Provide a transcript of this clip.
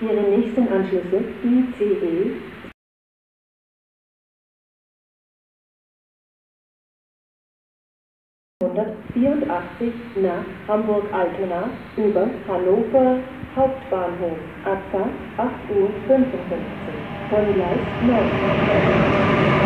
Ihre nächsten Anschlüsse ICE 184 nach Hamburg-Altona über Hannover Hauptbahnhof. Abfahrt 8.55 Uhr von Gleis 9.